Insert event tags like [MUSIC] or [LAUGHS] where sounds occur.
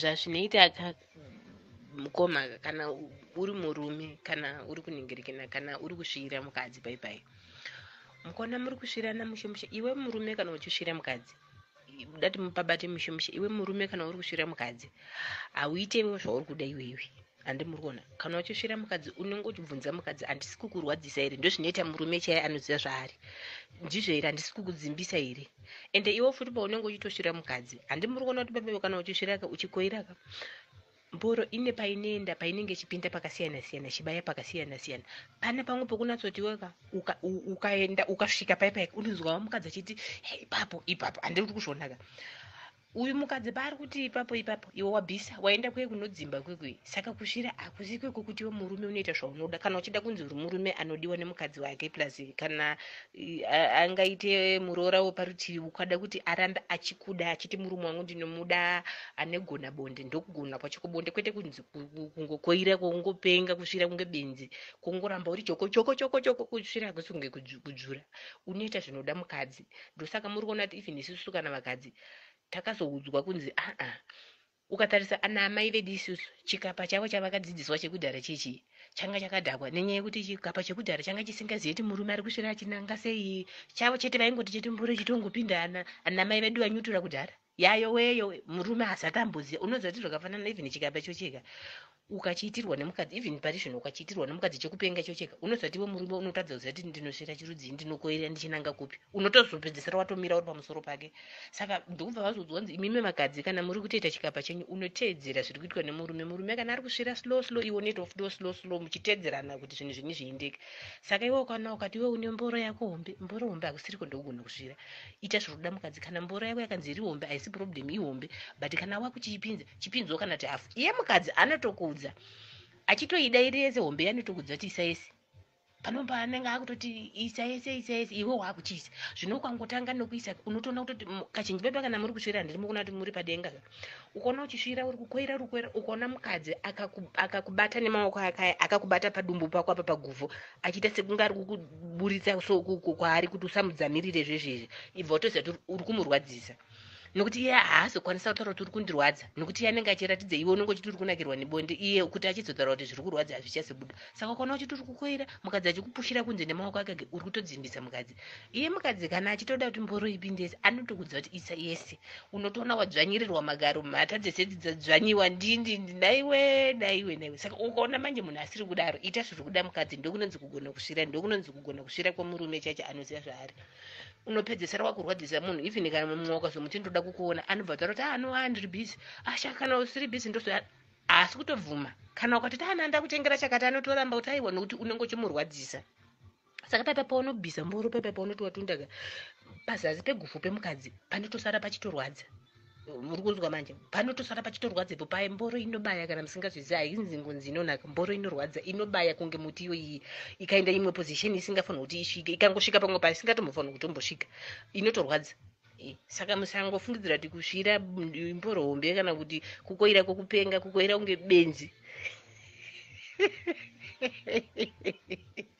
zvazvinoita ka mukoma kana uri murume kana uri kuningirikana kana uri kusvira mukadzi baibai mukona muri kusvirana mushe mushe iwe murume kana uchisvira mukadzi dati mupabate mushe mushe iwe murume kana uri kusvira mukadzi hauitewo zvauri kuda iwewe handi muri kuona kana uchisvira mukadzi unenge uchibvunza mukadzi handisi kukurwadzisa here ndozvinoita murume chaiye anoziva zvaari. Ndizvo here handisi kukudzimbisa here ende iwe futi paunenge uchitosvira mukadzi handi muri kuona kuti papepo kana uchisviraka uchikoiraka mboro ine painoenda painenge ichipinda pakasiyana siyana chibaya pakasiyana siyana pane pamwe pokunatsoti weka ukaenda ukasvika paipai unonzwawo mukadzi achiti ipapo ipapo. Handiri kuzvionaka uyu mukadzi paari kuti ipapo ipapo iwe wabvisa waenda kwei kunodzimba kwekwe saka kusvira hakusi kweko kuti iwe murume unoita zvaunoda. Kana uchida kunzi uri murume anodiwa nemukadzi wake plus kana angaite muroora weparutivi ukada kuti arambe achikuda achiti murume wangu ndinomuda anegona bonde. Ndokugona pachikobonde kwete kunzi kungokoira kungopenga kusvira kunge benzi. Kungoramba uri choko choko choko choko kusvira hakusi kunge kudzvura unoita zvinoda mukadzi. Ndosaka muri kuona kuti even isusu kana vakadzi takazoudzwa kunzi aa ukatarisa ana amai vedu isusu chikapa chavo chavakadzidziswa chekudhara chichi changa chakadhakwa. Nenyaya yekuti chikapa chekudhara changa chisingazivi kuti murume ari kusvira achinanga sei chavo chete vaingoti chete mburi chitongopinda ana ana mai vedu vanyutura kudhara. Yayo weyo murume hasati amboziva unoziva kuti zvakafanana even chikapa chocheka ukachiitirwa nemukadzi even pari zvino ukachiitirwa nemukadzi chekupenga chocheka unozati iwe murume unotadza kuziva kuti ndinosvira chirudzii ndinokoerera ndichinanga kupi? Unotozopedzisira watomira uri pamusoro pake. Saka ndokubva vazodzwa nzi imimi makadzi kana muri kutoita chikapa chenyu unoteedzera zviri kuitwa nemurume. Murume kana ari kusvira slow slow iwe unoita fudo slow slow muchiteedzerana kuti zvinhu zvinyi zviindike saka iwe ukana ukati iwe une mboro yako hombe mboro hombe hakusiri kwandokugona kusvira ita zviri kuda mukadzi kana mboro yako yakanzi iri hombe haisi problem ihombe but kana wakuchiipinza chipinzewo kana kuti hafu. Iye mukadzi anotokudza kudza achitoida iri yese hombe yanotokudza kuti isa yese panomba anenge akutoti isa yese isa yese iwe waakuchiisa zvino ukangotanga nokuisa unotoona kutoti kachinji pepa kana muri kusvira handiri mukuona kuti muri padenga ukaona uchisvira uri kukwira uri kukwira ukaona mukadzi akakubata nemaoko akaya akakubata padumbu pako apa paguvhu achiita sekunge ari kukuburitsa kwaari kuti usamudzamirire zvezvezvi ibva utoziva kuti uri kumurwadzisa nokuti iye haazokwanisa kutaura kuti uri kundirwadza nokuti iye anenge achiratidza iwe unenge uchiti uri kunakirwa nebonde iye kuti achizotaura kuti zviri kurwadza hazvichasebuda saka ukaona uchiti uri kukwira mukadzi achikupushira kunze nemaoko ake uri kutodzimbisa mukadzi. Iye mukadzi kana achitoda kuti mboro ipindese anotokudza kuti isa yese. Unotoona wadzvanyirirwa magaro mhata dzese dzadzvanyiwa ndindi naiwe naiwe naiwe. Saka ukaona manje munhu asiri kudaro ita zviri kuda mukadzi ndokunonzi kugona kusvira ndokunonzi kugona kusvira kwemurume chacho anoziva zvaari. Unopedzesera wakurwadzisa munhu even kana mumwe ukazomuti ndoda kukuona. Anobva taura kuti ano andiri bhizi asha kana usiri bhizi ndoso asi kutobvuma kana ukatoti ana ndakutengera chakati anotoramba kuti aiwa nokuti unenge uchimurwadzisa. Saka paipa paunobvisa mboro paipa paunoti watundaka pazasi pegufo pemukadzi panotosara pachitorwadza. Muri kunzwa manje panotosara pachitorwadzepo paye mboro inobaya kana musingazvizivi hainzi ngonzi inonaka mboro inorwadza inobaya kunge muti iyoiyi ikaenda imwe position isingafanira kuti isvike ikangosvika pamwe pa isingatombofanira kutombosvika inotorwadza saka musangofungidzira kuti kusvira mboro hombe kana kuti kukoira kwokupenga kukoira kunge benzi [LAUGHS]